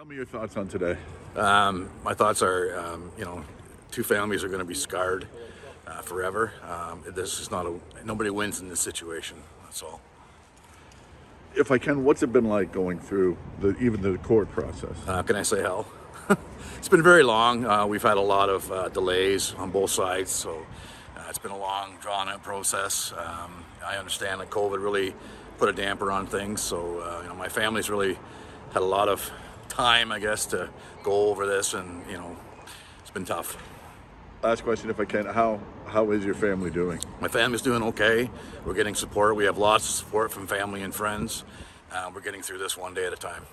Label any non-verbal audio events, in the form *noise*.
Tell me your thoughts on today. Um, my thoughts are, um, you know, two families are going to be scarred uh, forever. Um, this is not a nobody wins in this situation. That's all. If I can, what's it been like going through the even the court process? Uh, can I say hell? *laughs* it's been very long. Uh, we've had a lot of uh, delays on both sides, so uh, it's been a long, drawn-out process. Um, I understand that COVID really put a damper on things, so uh, you know my family's really had a lot of time, I guess, to go over this, and you know it's been tough. Last question, if I can, how how is your family doing? My family's doing okay. We're getting support. We have lots of support from family and friends. Uh, we're getting through this one day at a time.